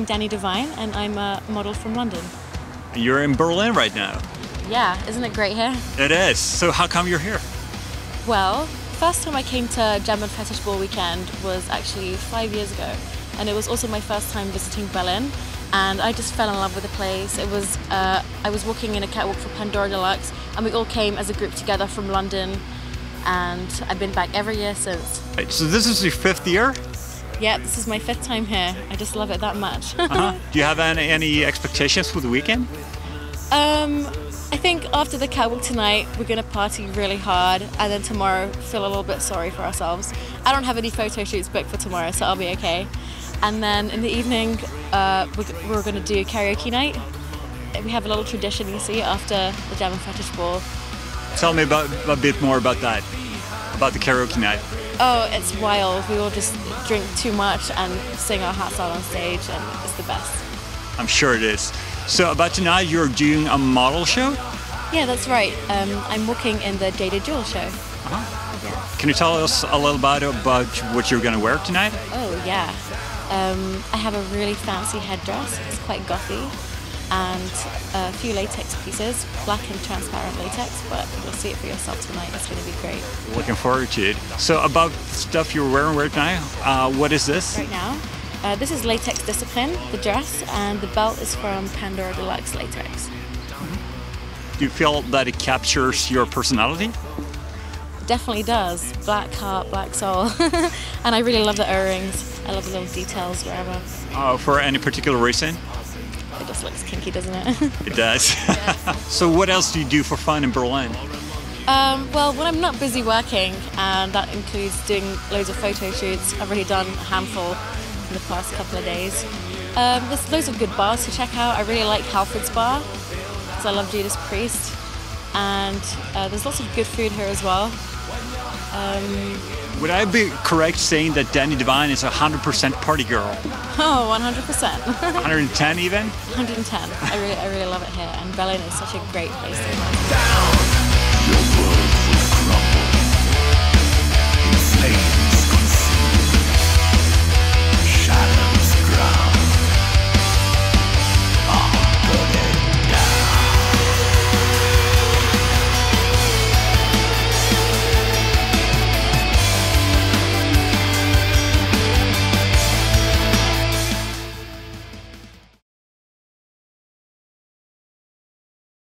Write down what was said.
Dani Divine, and I'm a model from London. You're in Berlin right now. Yeah, isn't it great here? It is. So how come you're here? Well, first time I came to German Fetish Ball weekend was actually five years ago, and it was also my first time visiting Berlin. And I just fell in love with the place. It was uh, I was walking in a catwalk for Pandora Deluxe, and we all came as a group together from London. And I've been back every year since. Right, so this is your fifth year. Yeah, this is my fifth time here. I just love it that much. Uh-huh. Do you have any, any expectations for the weekend? Um, I think after the catwalk tonight, we're gonna party really hard, and then tomorrow feel a little bit sorry for ourselves. I don't have any photo shoots booked for tomorrow, so I'll be okay. And then in the evening, uh, we're, we're gonna do karaoke night. We have a little tradition, you see, after the German Fetish Ball. Tell me about a bit more about that, about the karaoke night. Oh, it's wild. We all just drink too much and sing our hearts out on stage, and it's the best. I'm sure it is. So about tonight, you're doing a model show. Yeah, that's right. Um, I'm walking in the Jaded Jewel show. Can you tell us a little bit about what you're going to wear tonight? Oh yeah. Um, I have a really fancy headdress. It's quite gothy, and few latex pieces, black and transparent latex. But you'll see it for yourself tonight. It's going to be great. Looking forward to it. So about stuff you're wearing right now, uh, what is this? Right now, uh, this is latex discipline, the dress, and the belt is from Pandora Deluxe latex. Do you feel that it captures your personality? Definitely does. Black heart, black soul, and I really love the earrings. I love the little details wherever. Uh, for any particular reason? It just looks kinky, doesn't it? It does. so what else do you do for fun in Berlin? Um, well, when I'm not busy working, and that includes doing loads of photo shoots, I've already done a handful in the past couple of days. Um, there's loads of good bars to check out. I really like Halford's Bar, because I love Judas Priest. And uh, there's lots of good food here as well. Um, Would I be correct saying that Dani Divine is a 100% party girl? oh, 100%. 110 even? 110. I really, I really love it here, and Berlin is such a great place to live.